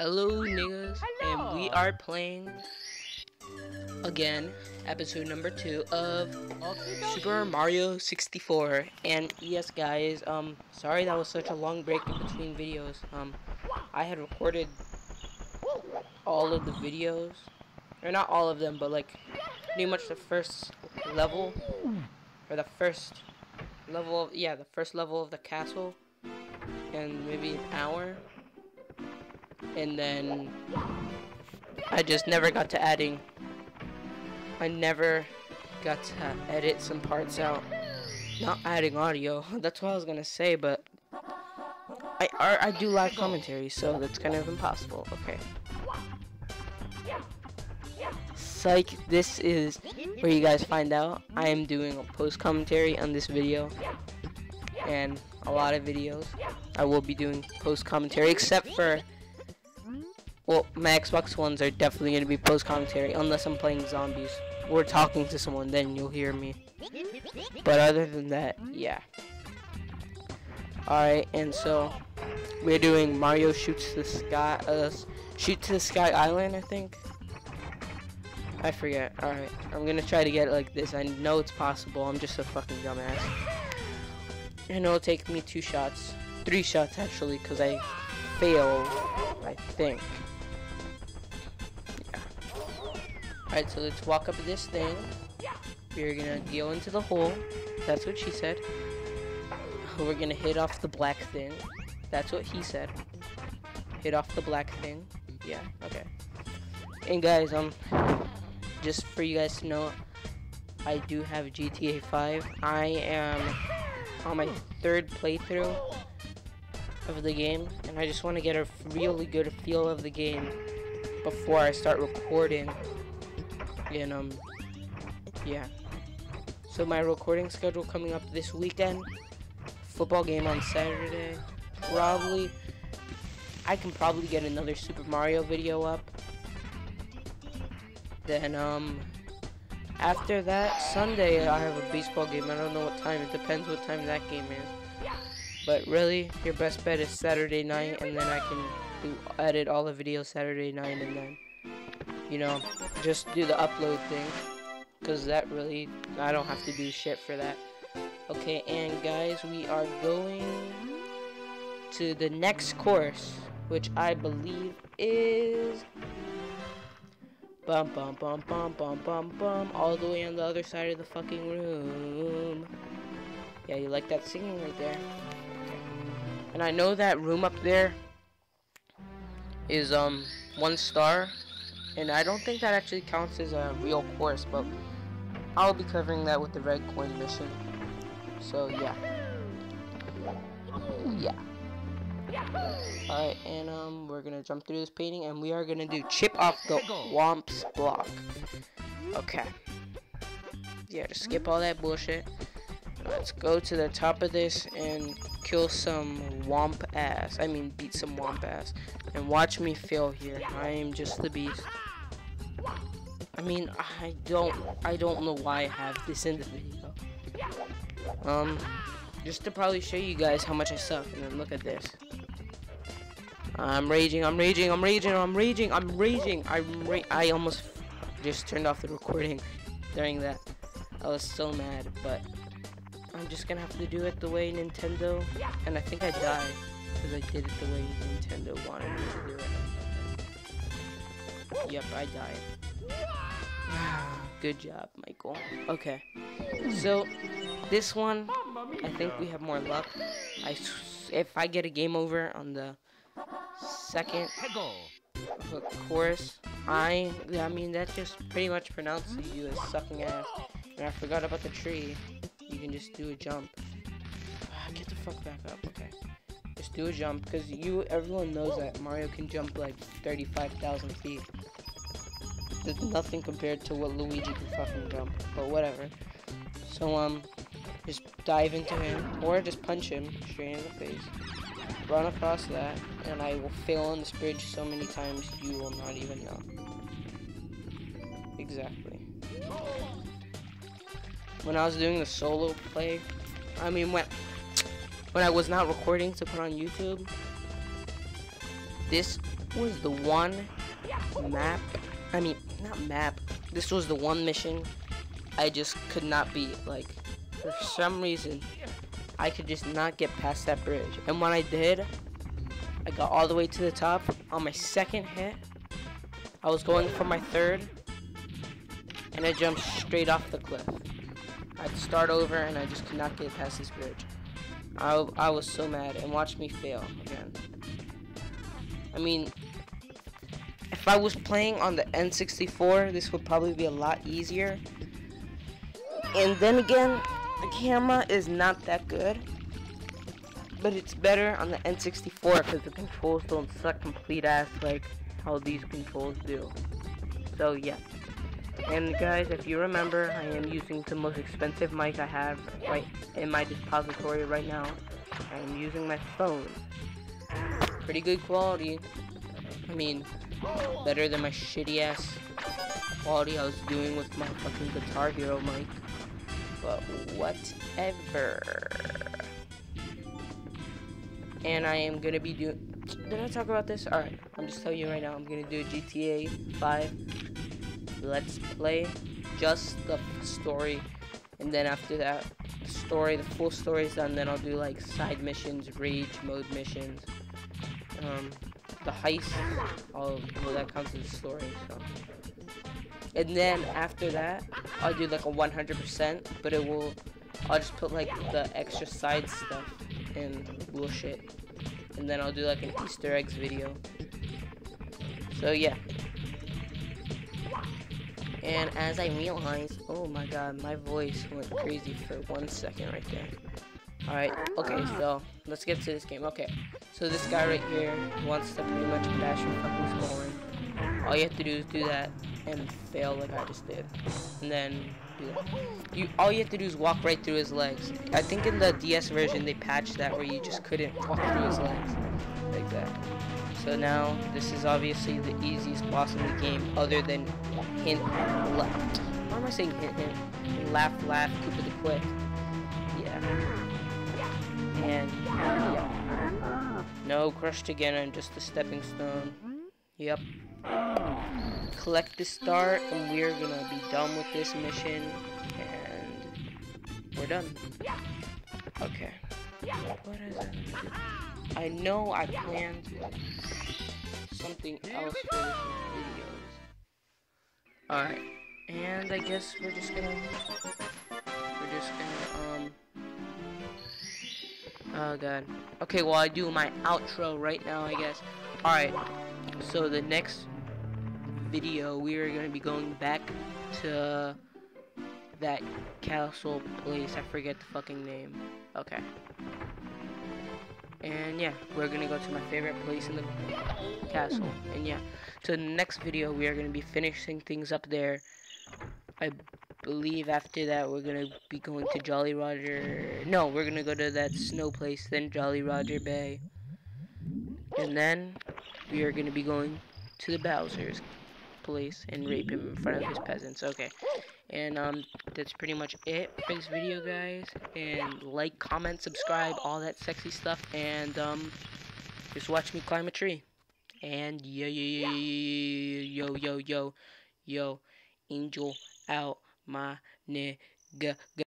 Hello, niggas, and we are playing again episode number two of Super Mario 64. And yes, guys, um, sorry that was such a long break in between videos. Um, I had recorded all of the videos, or not all of them, but like pretty much the first level, or the first level of yeah, the first level of the castle, and maybe an hour and then I just never got to adding. I never got to edit some parts out. Not adding audio. That's what I was gonna say, but I I, I do live commentary, so that's kind of impossible. Okay. Psych, this is where you guys find out I am doing a post commentary on this video and a lot of videos. I will be doing post commentary except for well, my Xbox Ones are definitely going to be post commentary unless I'm playing zombies or talking to someone, then you'll hear me. But other than that, yeah. Alright, and so we're doing Mario Shoots the Sky, uh, Shoot to the Sky Island, I think. I forget. Alright, I'm gonna try to get it like this. I know it's possible. I'm just a fucking dumbass. And it'll take me two shots. Three shots, actually, because I failed, I think. Alright, so let's walk up this thing. We're gonna go into the hole. That's what she said. We're gonna hit off the black thing. That's what he said. Hit off the black thing. Yeah, okay. And guys, um, just for you guys to know, I do have GTA 5. I am on my third playthrough of the game, and I just want to get a really good feel of the game before I start recording and um yeah. So my recording schedule coming up this weekend. Football game on saturday. Probably i can probably get another super mario video up. Then um after that sunday i have a baseball game. I don't know what time. It depends what time that game is. But really your best bet is saturday night and then i can do edit all the videos saturday night and then you know, just do the upload thing. Because that really, I don't have to do shit for that. Okay, and guys, we are going to the next course, which I believe is bum bum bum bum bum bum bum all the way on the other side of the fucking room. Yeah, you like that singing right there. And I know that room up there is um one star and I don't think that actually counts as a real course, but I'll be covering that with the red coin mission. So yeah. Yeah. Alright, and um we're gonna jump through this painting and we are gonna do chip off the Whomp's block. Okay. Yeah, just skip all that bullshit. Let's go to the top of this and kill some Whomp ass. I mean, beat some Whomp ass. And watch me fail here. I am just the beast. I mean, I don't, I don't know why I have this in the video. Um, just to probably show you guys how much I suck. And then look at this. I'm raging, I'm raging, I'm raging, I'm raging, I'm raging. I'm ra I almost just turned off the recording during that. I was so mad, but I'm just gonna have to do it the way Nintendo, and I think I died because I did it the way Nintendo wanted me to do it. Yep, I died. Good job, Michael. Okay, so this one, I think we have more luck. I, if I get a game over on the second course, I, I mean, that just pretty much pronounces you as sucking ass. And I forgot about the tree you can just do a jump. Ah, get the fuck back up, okay. Just do a jump, because you, everyone knows that Mario can jump like 35,000 feet. There's nothing compared to what Luigi can fucking jump, but whatever. So, um, just dive into him, or just punch him straight in the face. Run across that, and I will fail on this bridge so many times you will not even know. Exactly when I was doing the solo play, I mean when when I was not recording to put on YouTube, this was the one map. I mean, not map. This was the one mission I just could not beat. Like, for some reason, I could just not get past that bridge. And when I did, I got all the way to the top. On my second hit, I was going for my third, and I jumped straight off the cliff. I had to start over, and I just could not get past this bridge. I, I was so mad, and watch me fail again. I mean, if I was playing on the N64, this would probably be a lot easier. And then again, the camera is not that good. But it's better on the N64 because the controls don't suck complete ass like how these controls do. So yeah. And guys, if you remember, I am using the most expensive mic I have right in my depository right now. I am using my phone. Pretty good quality. I mean, better than my shitty ass quality I was doing with my fucking Guitar Hero mic. But whatever. And I am gonna be doing. Did I talk about this? Alright, I'm just telling you right now. I'm gonna do a GTA 5 let's play just the story and then after that the story the full story is done then I'll do like side missions rage mode missions um, the heist all well that counts as story so. And then after that I'll do like a 100% but it will I'll just put like the extra side stuff and bullshit and then I'll do like an easter eggs video. So yeah and as I realized, oh my god, my voice went crazy for one second right there. Alright, okay, so let's get to this game. Okay, so this guy right here wants to pretty much crash your fucking scoring. All you have to do is do that and fail like I just did. And then You, all you have to do is walk right through his legs. I think in the DS version they patched that where you just couldn't walk through his legs. Like that. So now, this is obviously the easiest boss in the game, other than hint, laugh. Why am I saying hint, hint? Laugh, laugh, Koopa the Quick. Yeah. And, yeah. No, crushed again, I'm just a stepping stone. Yep. Collect the star, and we're gonna be done with this mission, and we're done. Okay. What is it? I know I planned something else for this videos. Alright, and I guess we're just gonna, we're just gonna, um, oh god. Okay, well I do my outro right now, I guess. Alright, so the next video, we are gonna be going back to that castle place, I forget the fucking name. Okay. And yeah, we're gonna go to my favorite place in the castle. And yeah, so the next video we are gonna be finishing things up there. I believe after that we're gonna be going to Jolly Roger. No, we're gonna go to that snow place, then Jolly Roger Bay. And then we are gonna be going to the Bowser's place and rape him in front of his peasants. Okay. And um, that's pretty much it for this video, guys. And like, comment, subscribe, all that sexy stuff. And um, just watch me climb a tree. And yo, yo, yo, yo, yo, yo, yo, angel out my nigga.